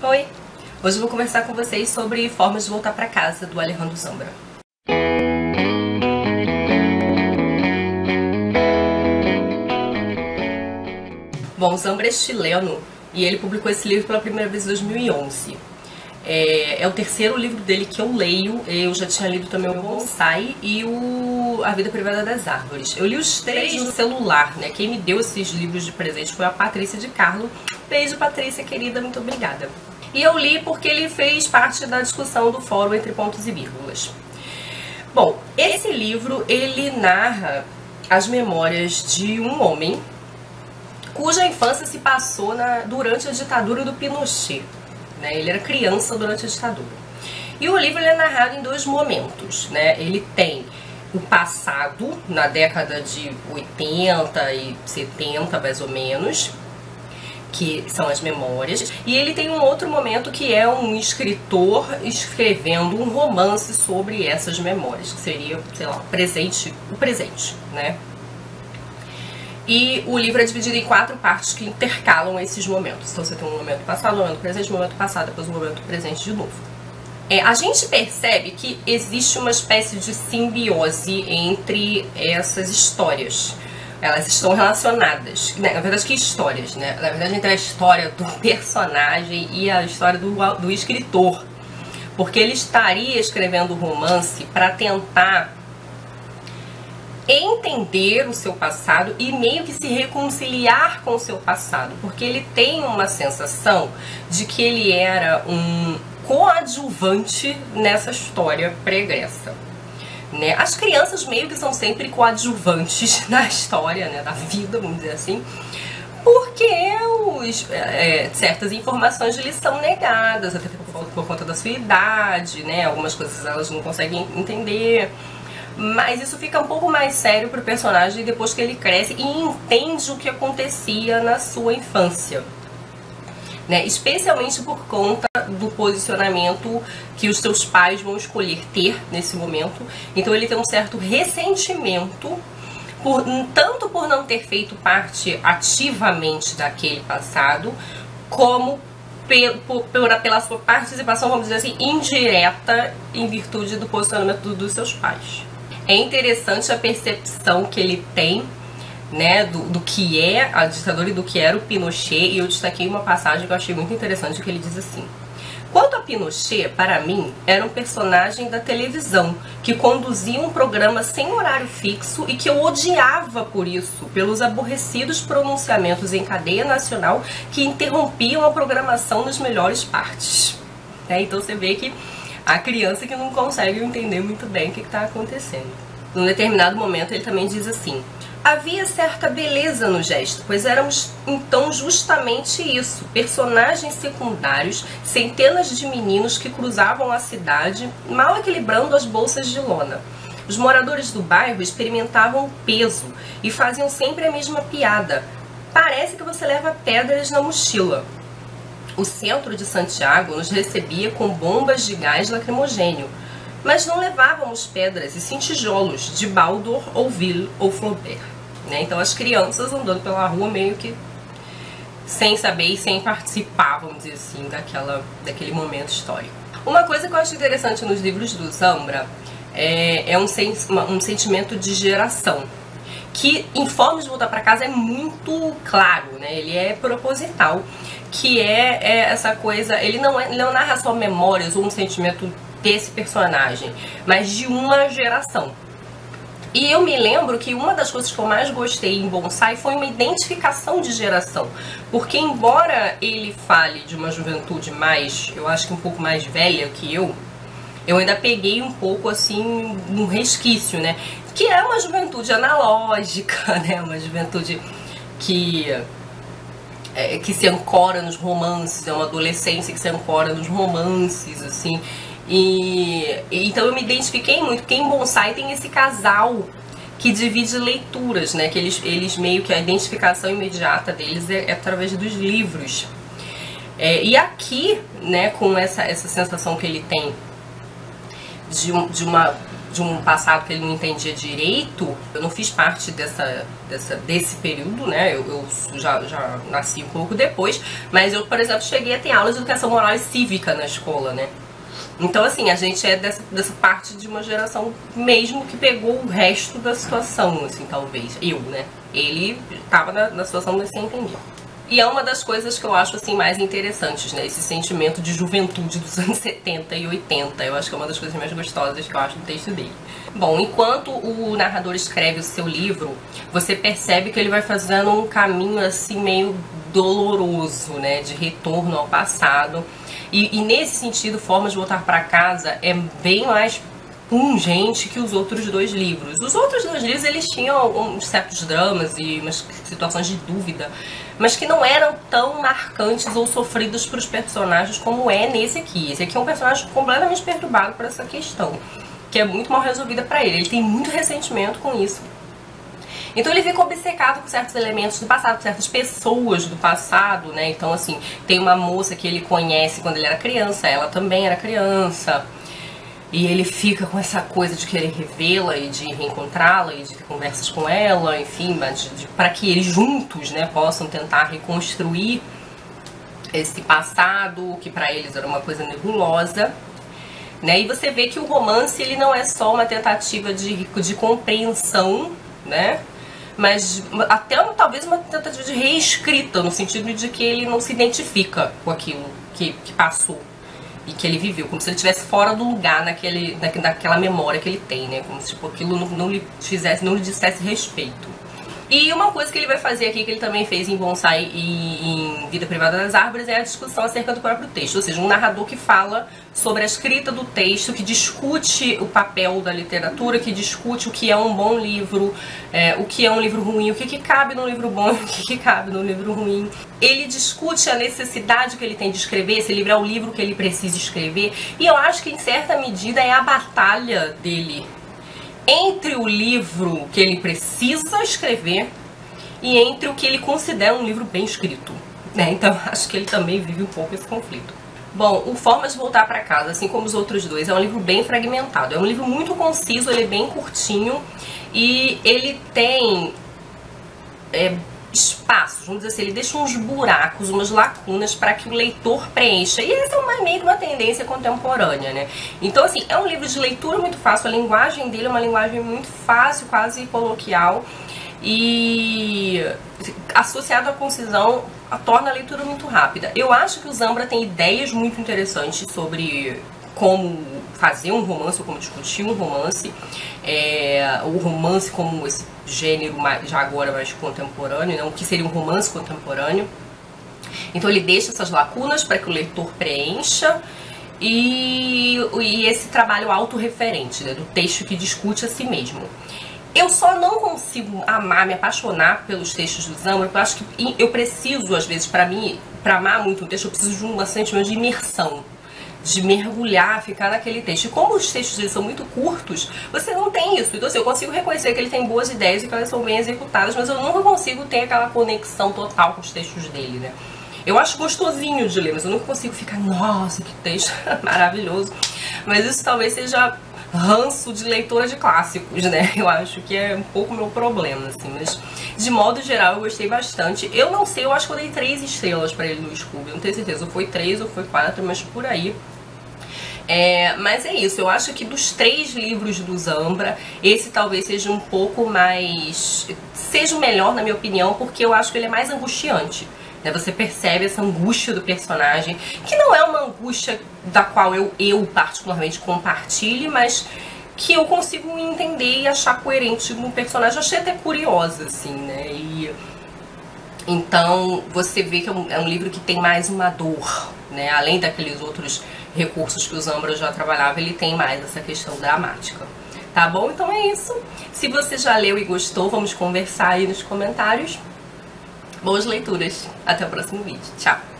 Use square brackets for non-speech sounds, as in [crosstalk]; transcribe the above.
Oi! Hoje eu vou conversar com vocês sobre Formas de Voltar para Casa, do Alejandro Zambra. Bom, Zambra é chileno e ele publicou esse livro pela primeira vez em 2011. É, é, o terceiro livro dele que eu leio. Eu já tinha lido também o Bonsai e o A Vida Privada das Árvores. Eu li os três no celular, né? Quem me deu esses livros de presente foi a Patrícia de Carlo. Beijo, Patrícia, querida, muito obrigada. E eu li porque ele fez parte da discussão do fórum entre pontos e vírgulas. Bom, esse livro ele narra as memórias de um homem cuja infância se passou na, durante a ditadura do Pinochet. Né? Ele era criança durante a ditadura. E o livro é narrado em dois momentos. Né? Ele tem o passado, na década de 80 e 70 mais ou menos, que são as memórias, e ele tem um outro momento que é um escritor escrevendo um romance sobre essas memórias, que seria, sei lá, presente, o presente, né? E o livro é dividido em quatro partes que intercalam esses momentos. Então você tem um momento passado, um momento presente, um momento passado, depois um momento presente de novo. É, a gente percebe que existe uma espécie de simbiose entre essas histórias elas estão relacionadas. Né? Na verdade, que histórias, né? Na verdade, entre a história do personagem e a história do, do escritor. Porque ele estaria escrevendo o romance para tentar entender o seu passado e meio que se reconciliar com o seu passado, porque ele tem uma sensação de que ele era um coadjuvante nessa história pregressa. Né? As crianças meio que são sempre coadjuvantes [laughs] na história, né? da vida, vamos dizer assim, porque os, é, certas informações lhes são negadas, até por, por, conta da sua idade, né? algumas coisas elas não conseguem entender. Mas isso fica um pouco mais sério para o personagem depois que ele cresce e entende o que acontecia na sua infância né? Especialmente por conta do posicionamento que os seus pais vão escolher ter nesse momento. Então ele tem um certo ressentimento por, tanto por não ter feito parte ativamente daquele passado, como pela, pela sua participação, vamos dizer assim, indireta em virtude do posicionamento dos seus pais. É interessante a percepção que ele tem né, do, do que é a ditadura e do que era o Pinochet, e eu destaquei uma passagem que eu achei muito interessante, que ele diz assim: Quanto a Pinochet, para mim, era um personagem da televisão que conduzia um programa sem horário fixo e que eu odiava por isso, pelos aborrecidos pronunciamentos em cadeia nacional que interrompiam a programação nas melhores partes. É, então você vê que a criança que não consegue entender muito bem o que está acontecendo. Num determinado momento ele também diz assim: Havia certa beleza no gesto, pois éramos então justamente isso: personagens secundários, centenas de meninos que cruzavam a cidade, mal equilibrando as bolsas de lona. Os moradores do bairro experimentavam o peso e faziam sempre a mesma piada. Parece que você leva pedras na mochila. O centro de Santiago nos recebia com bombas de gás lacrimogênio, mas não levávamos pedras e sim tijolos de Baldor ou Ville ou Flaubert. Né? Então as crianças andando pela rua meio que sem saber e sem participar, vamos dizer assim, daquela, daquele momento histórico. Uma coisa que eu acho interessante nos livros do Zambra é, é um, sen um sentimento de geração que em Formas de Voltar para Casa é muito claro, né? Ele é proposital, que é, é essa coisa, ele não, é, ele não narra só memórias ou um sentimento desse personagem, mas de uma geração. E eu me lembro que uma das coisas que eu mais gostei em Bonsai foi uma identificação de geração. Porque embora ele fale de uma juventude mais, eu acho que um pouco mais velha que eu, eu ainda peguei um pouco assim, um resquício, né? Que é uma juventude analógica, [laughs] né? Uma juventude que é, que se ancora nos romances, é uma adolescência que se ancora nos romances, assim. E, então eu me identifiquei muito, porque em Bonsai tem esse casal que divide leituras, né? Que eles, eles meio que a identificação imediata deles é, é através dos livros. É, e aqui, né, com essa, essa sensação que ele tem de, um, de, uma, de um passado que ele não entendia direito. Eu não fiz parte dessa, dessa desse período, né? Eu, eu já, já nasci um pouco depois, mas eu, por exemplo, cheguei a ter aulas de educação moral e cívica na escola, né? Então, assim, a gente é dessa, dessa parte de uma geração mesmo que pegou o resto da situação, assim, talvez. Eu, né? Ele tava na, na situação, mas sem entender. E é uma das coisas que eu acho assim mais interessantes, né? Esse sentimento de juventude dos [laughs] anos 70 e 80. Eu acho que é uma das coisas mais gostosas que eu acho no texto dele. Bom, enquanto o narrador escreve o seu livro, você percebe que ele vai fazendo um caminho assim meio doloroso, né? De retorno ao passado. E, e nesse sentido, Formas de Voltar para Casa é bem mais pungente que os outros dois livros. Os outros dois livros eles tinham uns certos dramas e umas situações de dúvida, mas que não eram tão marcantes ou sofridos para os personagens como é nesse aqui. Esse aqui é um personagem completamente perturbado por essa questão, que é muito mal resolvida para ele. Ele tem muito ressentimento com isso. Então ele fica obcecado com certos elementos do passado, com certas pessoas do passado, né? Então, assim, tem uma moça que ele conhece quando ele era criança, ela também era criança. E ele fica com essa coisa de querer revê-la e de reencontrá-la e de ter conversas com ela, enfim, para que eles juntos né, possam tentar reconstruir esse passado que para eles era uma coisa nebulosa. Né? E você vê que o romance ele não é só uma tentativa de, de compreensão, né? Mas até talvez uma tentativa de reescrita, no sentido de que ele não se identifica com aquilo que, que passou e que ele viveu, como se ele estivesse fora do lugar naquele, naquela memória que ele tem, né? Como se tipo, aquilo não, não lhe fizesse, não lhe dissesse respeito. E uma coisa que ele vai fazer aqui, que ele também fez em Bonsai e em Vida Privada das Árvores, é a discussão acerca do próprio texto. Ou seja, um narrador que fala sobre a escrita do texto, que discute o papel da literatura, que discute o que é um bom livro, é, o que é um livro ruim, o que, que cabe num livro bom, [laughs] o que, que cabe num livro ruim. Ele discute a necessidade que ele tem de escrever, esse livro é o livro que ele precisa escrever. E eu acho que, em certa medida, é a batalha dele entre o livro que ele precisa escrever e entre o que ele considera um livro bem escrito. Né? Então [laughs] acho que ele também vive um pouco esse conflito. Bom, o Formas de Voltar para Casa, assim como os outros dois, é um livro bem fragmentado. É um livro muito conciso, ele é bem curtinho e ele tem é, espaços, vamos dizer assim, ele deixa uns buracos, umas lacunas para que o leitor preencha. E essa é uma, meio que uma tendência contemporânea, né? Então, assim, é um livro de leitura muito fácil, a linguagem dele é uma linguagem muito fácil, quase coloquial. E associado à concisão, torna a leitura muito rápida. Eu acho que o Zambra tem ideias muito interessantes sobre como fazer um romance ou como discutir um romance, é, o romance como esse gênero mais, já agora mais contemporâneo, né, o que seria um romance contemporâneo. Então ele deixa essas lacunas para que o leitor preencha e, e esse trabalho autorreferente, né, do texto que discute a si mesmo. Eu só não consigo amar, me apaixonar pelos textos do Zambra, porque eu acho que eu preciso, às vezes, para mim, para amar muito um texto, eu preciso de um sentimento de imersão de mergulhar, ficar naquele texto. E como os textos dele são muito curtos, você não tem isso. Então, assim, eu consigo reconhecer que ele tem boas ideias e que elas são bem executadas, mas eu nunca consigo ter aquela conexão total com os textos dele, né? Eu acho gostosinho de ler, mas eu nunca consigo ficar, nossa, que texto [laughs] maravilhoso. Mas isso talvez seja ranço de leitora de clássicos, né? Eu acho que é um pouco meu problema, assim. Mas, de modo geral, eu gostei bastante. Eu não sei, eu acho que eu dei três estrelas para ele no Scooby. Não tenho certeza, ou foi três ou foi quatro, mas por aí. É, mas é isso, eu acho que dos três livros do Zambra, esse talvez seja um pouco mais. seja o melhor, na minha opinião, porque eu acho que ele é mais angustiante. Né? Você percebe essa angústia do personagem, que não é uma angústia da qual eu, eu particularmente compartilhe, mas que eu consigo entender e achar coerente no personagem. Eu achei até curiosa, assim, né? E, então você vê que é um, é um livro que tem mais uma dor, né? Além daqueles outros recursos que o Zambra já trabalhava, ele tem mais essa questão dramática. Tá bom? Então é isso. Se você já leu e gostou, vamos conversar aí nos comentários. Boas leituras. Até o próximo vídeo. Tchau.